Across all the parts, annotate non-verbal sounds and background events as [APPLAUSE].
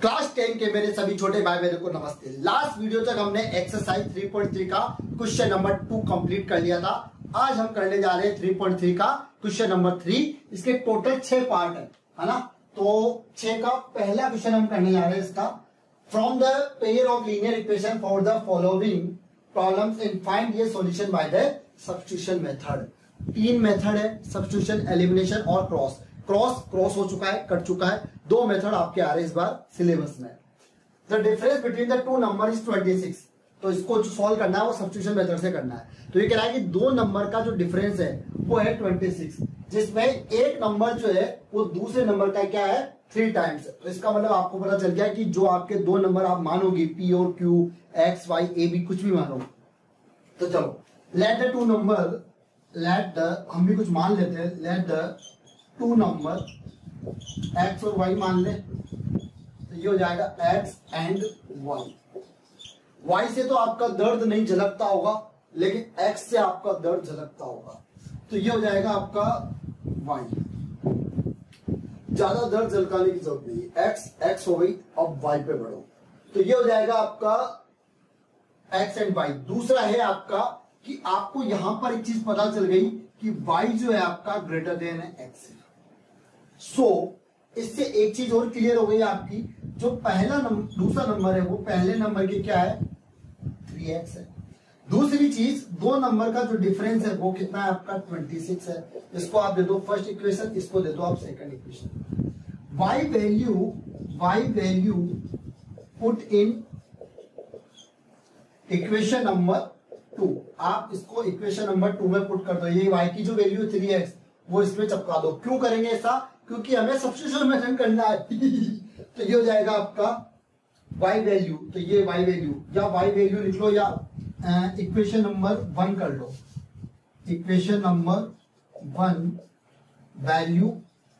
Class ten के मेरे सभी छोटे भाई बहनों को नमस्ते। लास्ट वीडियो तक हमने एक्सरसाइज 3.3 का क्वेश्चन नंबर टू कंप्लीट कर लिया था। आज हम करने जा रहे हैं 3.3 का क्वेश्चन नंबर थ्री इसके टोटल छह पार्ट है है ना? तो छह का पहला क्वेश्चन हम करने जा रहे हैं इसका। From the pair of linear equation for the following problems in find ये solution by the substitution method तीन मेथड है सब्सटीट्यूशन एलिमिनेशन और क्रॉस क्रॉस क्रॉस हो चुका है, कट चुका है। दो मेथड आपके आ रहे इस बार सिलेबस में। The difference between the two number is 26 तो इसको जो सॉल्व करना है, वो सब्सटीट्यूशन मेथड से करना है। तो ये कह रहा है कि दो नंबर का जो डिफरेंस है, वो है 26 जिसमें एक नंबर जो है, वो दूसरे नंबर का क्या है? थ्री टाइम्स तो इसका मतलब आपको पता चल गया कि जो आपके दो नंबर आप मानोगे पी और Q X Y A B कुछ भी मानो। तो चलो let the two number let the हम भी कुछ मान लेते हैं let the two number X और वाई मान ले तो ये हो जाएगा एक्स एंड वाई वाई से तो आपका दर्द नहीं झलकता होगा, लेकिन एक्स से आपका दर्द झलकता होगा। तो ये हो जाएगा आपका वाई ज़्यादा दर्द झलकाने की ज़रूरत नहीं एक्स एक्स हो गई, अब वाई पे बढ़ो। तो ये हो जाएगा आपका एक्स एंड वाई दूसरा है आपका कि आपको यहाँ पर एक चीज़ पता चल गई कि वाई जो है आपका ग्रेटर देन है एक्स है। सो so, इससे एक चीज़ और क्लियर हो गई आपकी जो पहला नंबर दूसरा नंबर है वो पहले नंबर की क्या है? थ्री एक्स है। दूसरी चीज़ दो नंबर का जो डिफरेंस है वो कितना है आपका? ट्वेंटी सिक्स है। इसको आप दे दो फ़र्स्ट इक्वेशन इसको दे दो आप second equation Y value Y value put in equation number two आप इसको इक्वेशन नंबर टू में पुट कर दो। ये वाई की जो वैल्यू थ्री एक्स वो इसमें चपका दो। क्यों करेंगे ऐसा? क्योंकि हमें सब्सिट्यूशन मेथड करना है। [LAUGHS] तो ये हो जाएगा आपका वाई वैल्यू तो ये वाई वैल्यू या वाई वैल्यू लिख लो या इक्वेशन नंबर वन कर लो। इक्वेशन नंबर वन वैल्यू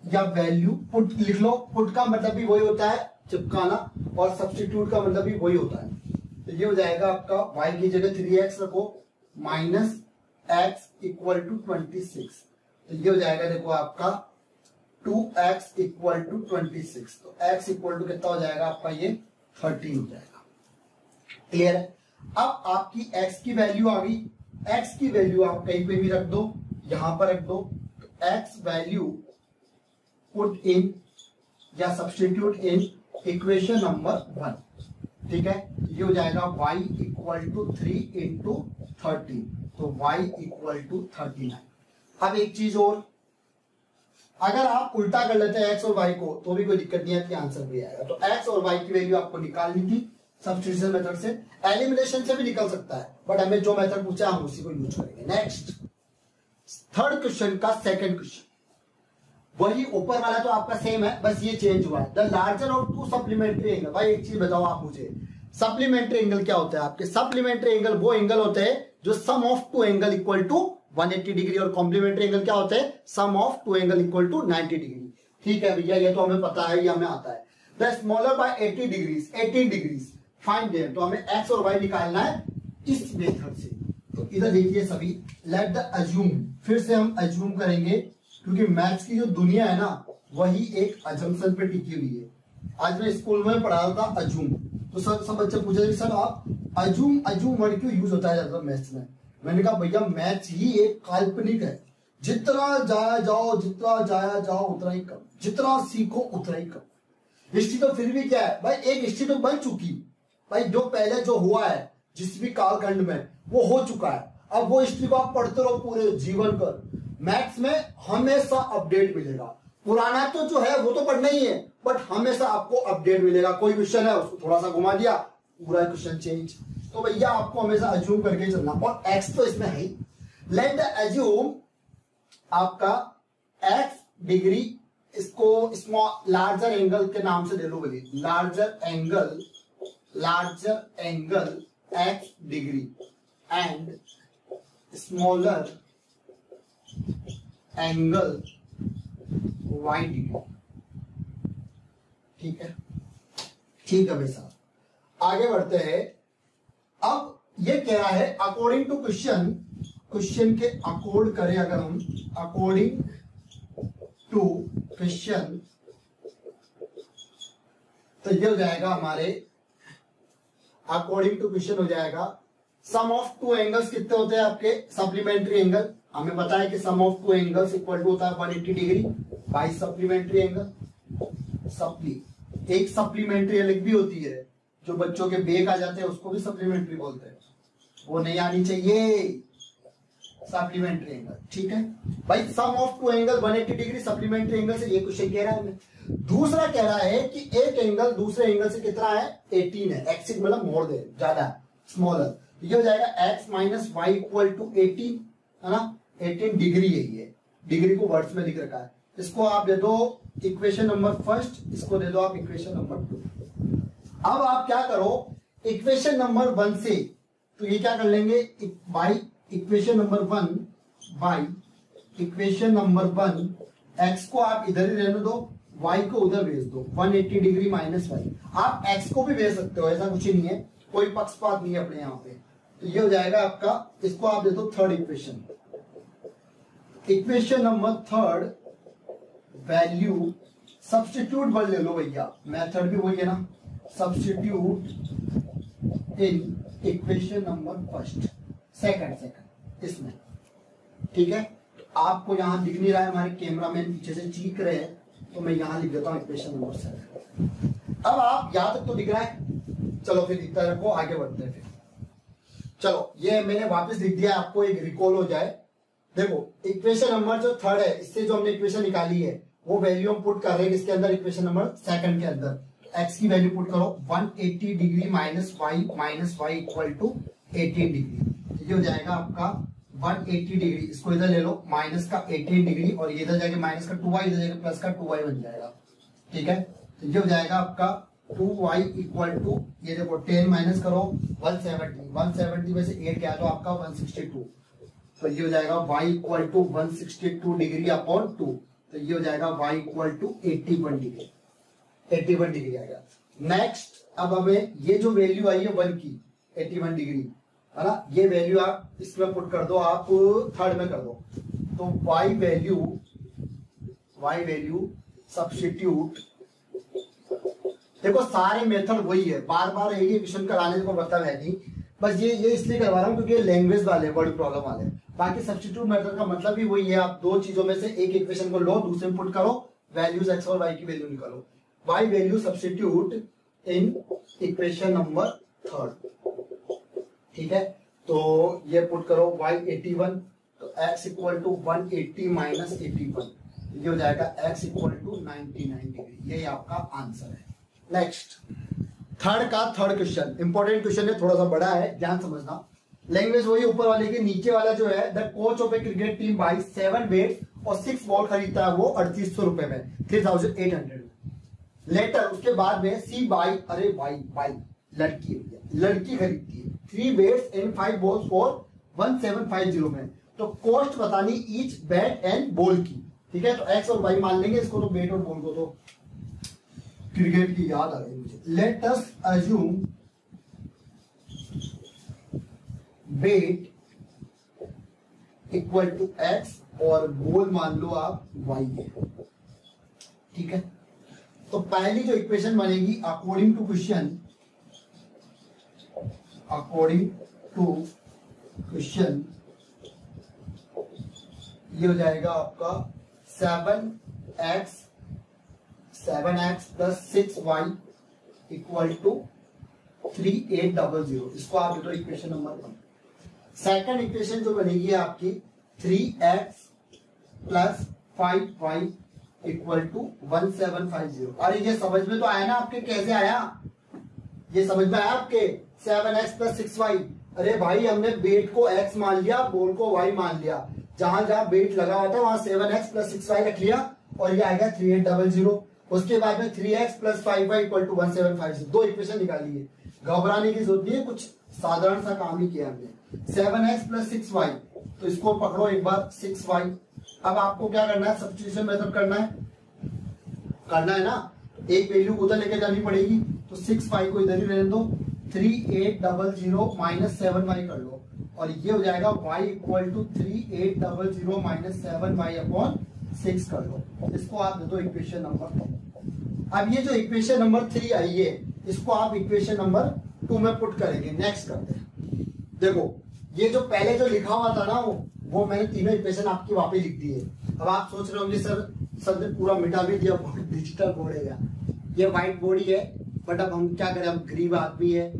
या वैल्यू पुट लिख लो। पुट का मतलब भी वही होता है, चिपकाना, और सब्सटीट्यूट का मतलब भी वही होता है। तो ये हो जाएगा आपका वाई की जगह थ्री एक्स रखो minus X equal to twenty six तो ये हो जाएगा देखो आपका two X equal to twenty six. तो एक्स इक्वल टू कितना हो जाएगा आपका ये थर्टीन हो जाएगा। क्लियर है? अब आपकी एक्स की वैल्यू आ गई। एक्स की वैल्यू आप कहीं पे भी रख दो, यहाँ पर रख दो। तो एक्स वैल्यू पुट इन या substitute in equation number one. ठीक है? ये हो जाएगा y equal to three into thirteen. तो y equal to thirty nine. अब एक चीज़ और अगर आप उल्टा कर लेते हैं एक्स और वाई को तो भी कोई दिक्कत नहीं है आंसर भी आएगा। तो एक्स और वाई की वैल्यू आपको निकालनी थी सब्सटीट्यूशन मेथड से। एलिमिनेशन से भी निकल सकता है बट हमें जो मेथड पूछा, हम उसी को यूज़ करेंगे। नेक्स्ट थर्ड क्वेश्चन का सेकंड क्वेश्चन वही ऊपर वाला तो आपका सेम है, बस ये चेंज हुआ। है the larger of two supplementary angle भाई एक चीज़ बताओ आप मुझे। सप्लीमेंट्री एंगल क्या होता है आपके? सप्लीमेंट्री एंगल वो एंगल होते हैं जो sum of two angle equal to 180 degree और कॉम्प्लीमेंट्री एंगल क्या होता है? Sum of two angle equal to 90 degree ठीक है भैया, ये तो हमें पता है, ये हमें आता है। The smaller by 80 degrees 18 degrees find there तो हमें एक्स और वाई निकालना है इस मेथड से। तो इधर देखिए सभी लेट द अज्यूम फिर से हम अज्यूम करेंगे, क्योंकि मैथ्स की जो दुनिया है ना, वही एक अजम्पन पे टिकी हुई है। आज मैं स्कूल में पढ़ा रहा था अजूम तो सब सब बच्चे पूछे सर आप अजूम अजूम वर्ड क्यों यूज़ होता है ज़्यादा मैथ्स में? मैंने कहा, भैया मैथ्स ही एक काल्पनिक है। जितना जाया जाओ, जितना जाया जाओ, उतना ही कम। जितना सीखो, उतना ही कम। हिस्ट्री तो फिर भी क्या है? भाई, एक हिस्ट्री तो बन चुकी। भाई, जो पहले जो हुआ है, जिस भी कालखंड में, वो हो चुका है। अब वो हिस्ट्री को आप पढ़ते रहो पूरे जीवन कर मैथ्स में हमेशा अपडेट मिलेगा। पुराना तो जो है, वो तो पढ़ना ही है बट हमेशा आपको अपडेट मिलेगा। कोई क्वेश्चन है, उसको थोड़ा सा घुमा दिया, पूरा क्वेश्चन चेंज। तो भैया आपको हमेशा अज्यूम करके चलना। और एक्स तो इसमें है लेट द एज्यूम आपका एक्स डिग्री इसको स्मॉल लार्जर एंगल के नाम से ले लो बोलिए larger angle larger angle X degree and smaller angle Y degree ठीक है? ठीक है भाई साहब। आगे बढ़ते हैं। अब ये कह रहा है अकॉर्डिंग टू क्वेश्चन क्वेश्चन के अकॉर्ड करें अगर हम अकॉर्डिंग टू क्वेश्चन तो ये हो जाएगा हमारे अकॉर्डिंग टू क्वेश्चन हो जाएगा। सम ऑफ़ टू एंगल्स कितने होते हैं आपके? सप्लीमेंट्री एंगल हमें पता है कि sum of two angles equal to होता है 180 degree by supplementary angle supply एक सप्लीमेंट्री अलग भी होती है। जो बच्चों के बेग आ जाते हैं, उसको भी सप्लीमेंट्री बोलते हैं। वो नहीं आनी चाहिए। सप्लीमेंट्री एंगल ठीक है? भाई sum of two angle 180 degree supplementary angle से ये क्वेश्चन कह रहा है हमें दूसरा कह रहा है कि एक एंगल दूसरे एंगल से कितना है? 18 है। एक्स मतलब मोर दे ज़्यादा स्मॉलर ये हो जाएगा x minus Y equal to eighteen है ना? 18 डिग्री है ये। डिग्री को वर्ड्स में लिख रखा है। इसको आप दे दो इक्वेशन नंबर फ़र्स्ट इसको दे दो आप इक्वेशन नंबर टू अब आप क्या करो इक्वेशन नंबर वन से तो ये क्या कर लेंगे by equation number one by equation number one X को आप इधर ही रहने दो वाई को उधर भेज दो 180 डिग्री माइनस वाई आप एक्स को भी भेज सकते हो, ऐसा कुछ ही नहीं है, कोई पक्षपात नहीं है अपने यहाँ पे। तो ये हो जाएगा आपका, इसको आप दे दो third equation equation number third value substitute word ले लो भैया मेथड भी वही है ना। Substitute in equation number first second second इसमें। ठीक है? आपको यहाँ दिख नहीं रहा है, हमारे कैमरा मैन पीछे से चीख रहे हैं तो मैं यहाँ लिख देता हूँ इक्वेशन नंबर सेवन अब आप यहाँ तक तो दिख रहा है? चलो फिर इतना रखो, आगे बढ़ते हैं फिर। चलो, ये मैंने वापस लिख दिया, आपको एक रिकॉल हो जाए। देखो इक्वेशन नंबर जो थर्ड है, इससे जो हमने इक्वेशन निकाली है, वो वैल्यू हम पुट कर रहे हैं इसके अंदर? इक्वेशन नंबर सेकंड के अंदर। एक्स की वैल्यू पुट करो 180 degree minus Y minus Y equal to eighteen degree ये हो जाएगा आपका 180 डिग्री इसको इधर ले लो माइनस का 18 डिग्री और इधर जाके माइनस का टू वाई इधर जाके प्लस का टू वाई बन जाएगा। ठीक है? तो ये हो जाएगा आपका टू वाई इक्वल टू ये देखो टेन माइनस करो वन सेवेंटी वन सेवेंटी में से एट क्या तो आपका वन सिक्सटी टू तो ये हो जाएगा Y equal to one degree upon two तो ये हो जाएगा Y equal to eighty degree eighty one degree आएगा। नेक्स्ट अब हमें ये जो वैल्यू आई है वन की एट्टी वन डिग्री है ना? ये वैल्यू आप इसमें पुट कर दो, आप थर्ड में कर दो। तो Y value Y value substitute देखो सारे मेथड वही है। बार बार एक ही क्वेश्चन कराने को मतलब है नहीं। बस ये ये इसलिए करवा रहा हूँ क्योंकि लैंग्वेज वाले वर्ड प्रॉब्लम वाले। बाकी सब्सटीट्यूट मेथड का मतलब भी वही है। आप दो चीज़ों में से एक इक्वेशन को लो, दूसरे में पुट करो वैल्यूज़ एक्स और वाई की वैल्यू निकालो। Y value substitute in equation number third ठीक है? तो ये पुट करो एटी वन तो X equal to one eighty minus eighty one ये हो जाएगा X equal to ninety nine degree ये आपका आंसर है। नेक्स्ट थर्ड का थर्ड क्वेश्चन इंपॉर्टेंट क्वेश्चन है, थोड़ा सा बड़ा है, ध्यान समझना। लैंग्वेज वही ऊपर वाले के नीचे वाला जो है the coach of a cricket team buy seven bat और सिक्स बॉल खरीदता है वो अड़तीस सौ रुपए में three thousand eight hundred later उसके बाद में सी बाई अरे बाई बाई लड़की लड़की खरीदती है। Three bats and five balls for one seven five zero में। तो कॉस्ट बतानी ईच बैट एंड बॉल की। ठीक है? तो एक्स और वाई मान लेंगे इसको तो बेट और बॉल को तो क्रिकेट की याद आ गई मुझे। Let us assume bat equal to X और बोल मान लो आप वाई है। ठीक है? तो पहली जो इक्वेशन बनेगी according to question according to question ये हो जाएगा आपका seven X seven X plus six Y equal to three eight double zero इसको आप दो equation number one second equation जो बनेगी आपकी three X plus five Y equal to one seven five zero. अरे ये समझ में तो आया ना आपके, कैसे आया? ये समझ में आया आपके? Seven X plus six Y. अरे भाई, हमने बेट को एक्स मान लिया, बोल को वाई मान लिया। जहाँ जहाँ बेट लगा हुआ था, वहाँ seven X plus six Y रख लिया, और ये आएगा थ्री एट डबल ज़ीरो। उसके बाद में three X plus five Y equal to one seven five zero. दो इक्वेशन निकाली है। घबराने की ज़रूरत नहीं है, कुछ साधारण सा काम ही किया हमने। Seven X plus six Y. तो इसको पकड़ो एक बार, सिक्स वाई। अब आपको क्या करना है? सब्सटीट्यूशन मेथड करना है। करना है ना? एक वैल्यू उधर लेके जानी पड़ेगी। तो सिक्स वाई को इधर ही रहने दो। Three eight double zero minus seven Y कर लो। और ये हो जाएगा y equal to three eight double zero minus seven Y upon six कर लो। इसको आप दे दो इक्वेशन नंबर अब ये जो इक्वेशन नंबर थ्री आई है, इसको आप इक्वेशन नंबर टू में पुट करेंगे। नेक्स्ट करते हैं। देखो, ये जो पहले जो लिखा हुआ था ना वो वो मैंने तीनों इक्वेशन आपकी वापस लिख दी है अब आप सोच रहे होंगे, सर सर ने पूरा मिटा भी दिया डिजिटल बोर्ड है ये व्हाइट बोर्ड ही है बट अब हम क्या करें? हम गरीब आदमी है।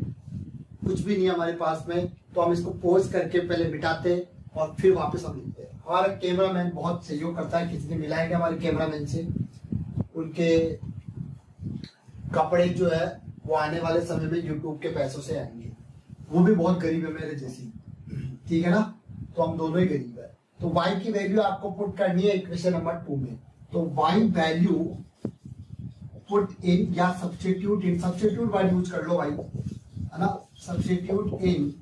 कुछ भी नहीं है हमारे पास में तो हम इसको पोज करके पहले मिटाते और फिर वापस हम लिखते हैं। हमारा कैमरामैन बहुत सहयोग करता है, किसी ने मिलाया गया हमारे कैमरामैन से। उनके कपड़े जो है, वो आने वाले समय में यूट्यूब के पैसों से आएँगे। वो भी बहुत गरीब है मेरे जैसी। ठीक है ना? तो हम दोनों ही गरीब है। तो वाई की वैल्यू आपको पुट करनी है इक्वेशन नंबर टू में। तो वाई वैल्यू पुट इन या substitute in substitute word use कर लो भाई। है ना? Substitute in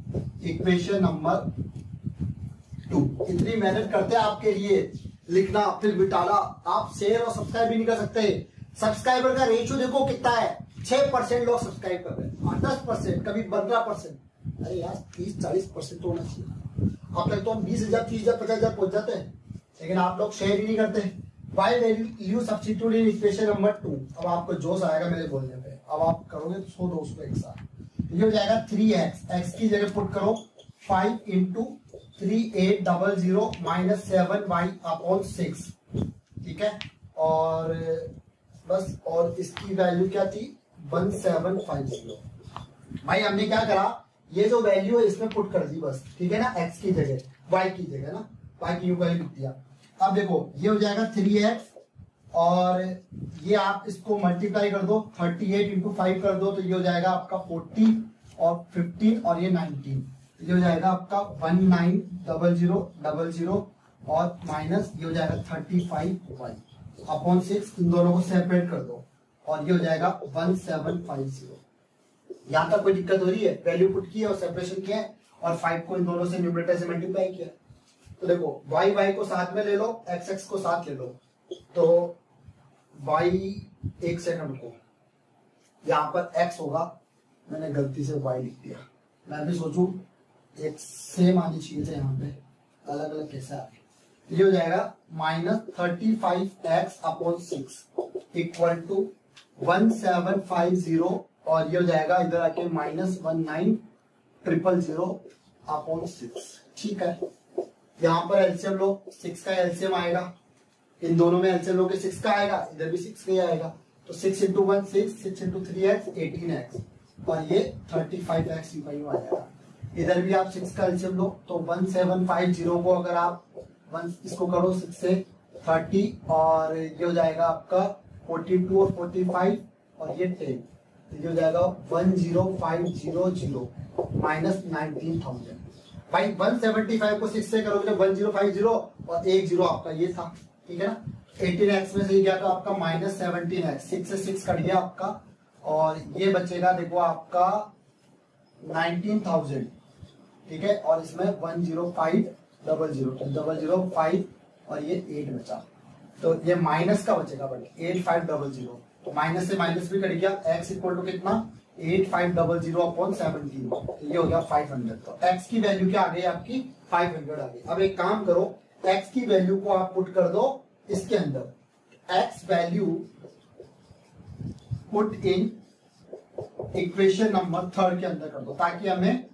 equation number two इतनी मेहनत करते हैं आपके लिए। लिखना, फिर बिटाला आप शेयर और सब्सक्राइब भी नहीं कर सकते। सब्सक्राइबर का रेशियो देखो कितना है। छह परसेंट लोग सब्सक्राइब कर रहे हैं। दस परसेंट कभी पंद्रह परसेंट अरे यार, तीस चालीस परसेंट होना चाहिए। अब तक तो हम बीस हज़ार, तीस हज़ार, पचास हज़ार पहुँच जाते हैं। लेकिन आप लोग शेयर ही नहीं करते। Y value substitute in equation number two अब आपको जोश आएगा मेरे बोलने पे। अब आप करोगे तो सो दो उसको एक साथ। ये हो जाएगा थ्री एक्स एक्स की जगह पुट करो। Five into three eight double zero minus seven Y upon six ठीक है? और, बस, और इसकी वैल्यू क्या थी? वन सेवन फाइव ज़ीरो भाई, हमने क्या करा? ये जो वैल्यू है, इसमें पुट कर दी बस। ठीक है ना? एक्स की जगह। वाई की जगह ना? वाई की यू लिख दिया। अब देखो, ये हो जाएगा थ्री एक्स और ये आप इसको मल्टीप्लाई कर दो थर्टी एट इंटू फाइव कर दो तो ये हो जाएगा आपका फोर्टी और फिफ्टीन और ये नाइनटीन ये हो जाएगा आपका one nine double zero double zero और माइनस ये हो जाएगा thirty five Y upon six इन दोनों को सेपरेट कर दो। और ये हो जाएगा वन सेवन फाइव ज़ीरो यहाँ तक कोई दिक्कत हो रही है? वैल्यू पुट की है और सेपरेशन किया और फाइव को इन दोनों से न्यूमरेटर से मल्टीप्लाई किया तो देखो वाई वाई को साथ में ले लो एक्स एक्स को साथ ले लो। तो वाई एक सेकंड को। यहाँ पर एक्स होगा। मैंने गलती से वाई लिख दिया। मैं भी सोचू, एक सेम आनी चाहिए थे यहाँ पे। अलग अलग कैसे आ ये हो जाएगा minus thirty five X upon six equal to one seven five zero और ये हो जाएगा इधर आके minus one nine triple zero upon six. ठीक है? यहाँ पर एलसीएम लो, सिक्स का एलसीएम आएगा। इन दोनों में एलसीएम लो के सिक्स का आएगा, इधर भी सिक्स का आएगा। तो six into one six six into three X eighteen X और ये थर्टी फाइव एक्स यू आ जाएगा। इधर भी आप सिक्स का एलसीएम लो तो वन सेवन फाइव ज़ीरो को अगर आप वन इसको करो सिक्स से थर्टी, और ये हो जाएगा आपका फोर्टी टू और फोर्टी फाइव, और ये टेन। ये हो जाएगा one zero five zero zero minus nineteen thousand भाई वन सेवेंटी फाइव को सिक्स से करोगे वन ज़ीरो फाइव ज़ीरो और एक ज़ीरो आपका ये था, ठीक है ना? एटीन एक्स में से गया तो आपका? माइनस सेवनटीन एक्स सिक्स से सिक्स कट गया आपका और ये बचेगा, देखो आपका नाइनटीन थाउज़ेंड ठीक है? और इसमें one zero five double zero double zero five और ये एट बचा। तो ये माइनस का बचेगा, but eight five double zero तो माइनस से माइनस भी कट गया एक्स इक्वल टू कितना? Eight five double zero upon seventeen ये हो गया फाइव हंड्रेड तो एक्स की वैल्यू क्या आ गई आपकी? फाइव हंड्रेड आ गई. अब एक काम करो एक्स की वैल्यू को आप पुट कर दो इसके अंदर. X value put in equation number third के अंदर कर दो, ताकि हमें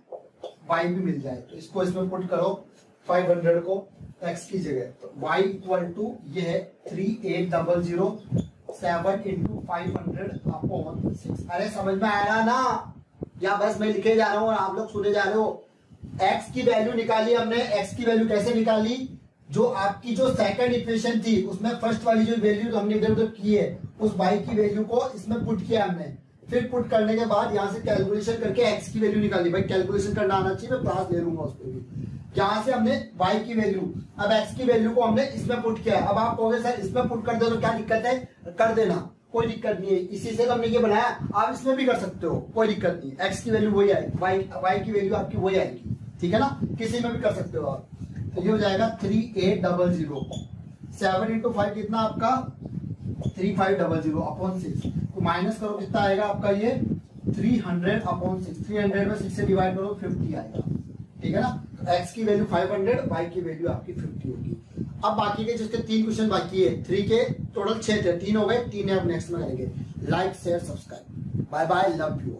वाई भी मिल जाए. तो इसको इसमें पुट करो 500 को x की जगह. तो y इक्वल टू ये है three eight double zero seven into five hundred upon six अरे, समझ में आया ना? या बस मैं लिखे जा रहा हूँ और आप लोग सुने जा रहे हो। X की वैल्यू निकाली हमने। X की वैल्यू कैसे निकाली? जो आपकी जो सेकंड इक्वेशन थी, उसमें फ़र्स्ट वाली जो वैल्यू तो हमने इधर उधर की है, उस y की वैल्यू को इसमें पुट किया हमने। फिर पुट करने के बाद यहाँ से कैलकुलेशन करके x की वैल्यू निकाली। भाई कैलकुलेशन करना आना चाहिए, मैं क्लास ले लूँगा उस पर भी। यहाँ से हमने y की वैल्यू अब x की वैल्यू को हमने इसमें पुट किया अब आप कहोगे, सर, इसमें पुट कर दो तो क्या दिक्कत है? कर देना, कोई दिक्कत नहीं है। इसी से हमने ये बनाया, आप इसमें भी कर सकते हो, कोई दिक्कत नहीं x की वैल्यू वही आएगी, y y की वैल्यू आपकी वही आएगी, ठीक है ना? किसी में भी कर सकते हो आप। तो ये हो जाएगा three eight double zero seven into five कितना आपका? Three five double zero upon six तो माइनस करो, कितना आएगा आपका ये? Three hundred upon six three hundred में सिक्स से डिवाइड करो फिफ्टी आएगा, ठीक है ना? एक्स की वैल्यू 500 वाई की वैल्यू आपकी 50 होगी। अब बाकी के जिसके तीन क्वेश्चन बाकी है थ्री के टोटल छह थे, तीन हो गए, तीन है, अब नेक्स्ट में करेंगे like share subscribe bye bye love you